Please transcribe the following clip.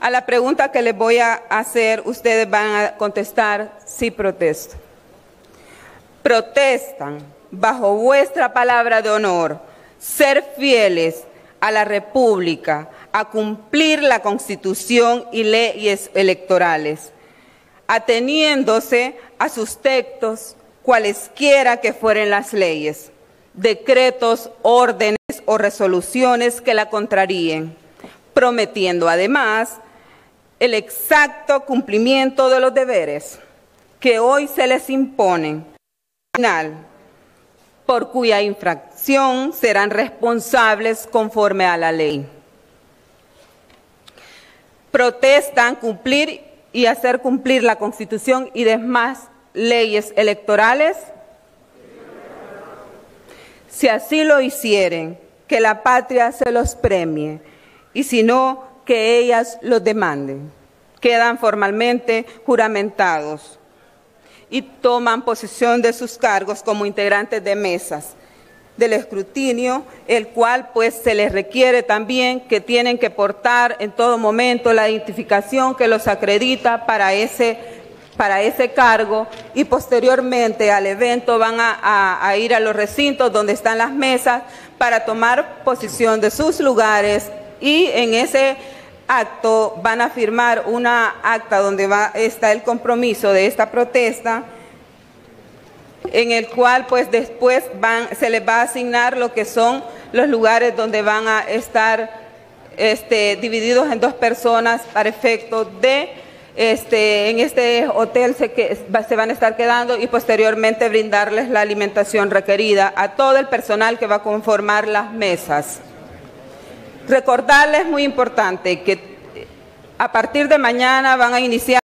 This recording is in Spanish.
A la pregunta que les voy a hacer, ustedes van a contestar sí protesto. Protestan bajo vuestra palabra de honor ser fieles a la República, a cumplir la Constitución y leyes electorales, ateniéndose a sus textos, cualesquiera que fueren las leyes, decretos, órdenes o resoluciones que la contraríen, prometiendo además el exacto cumplimiento de los deberes que hoy se les imponen, final, por cuya infracción serán responsables conforme a la ley. Protestan cumplir y hacer cumplir la Constitución y demás leyes electorales. Si así lo hicieren, que la patria se los premie, y si no, que ellas los demanden. Quedan formalmente juramentados y toman posesión de sus cargos como integrantes de mesas del escrutinio, el cual pues se les requiere también que tienen que portar en todo momento la identificación que los acredita para ese, para ese cargo y posteriormente al evento van a, a ir a los recintos donde están las mesas para tomar posición de sus lugares y en ese acto van a firmar una acta donde va, está el compromiso de esta protesta, en el cual pues después van, se les va a asignar lo que son los lugares donde van a estar este, divididos en dos personas para efecto de, este, en este hotel se, que, se van a estar quedando y posteriormente brindarles la alimentación requerida a todo el personal que va a conformar las mesas. Recordarles muy importante que a partir de mañana van a iniciar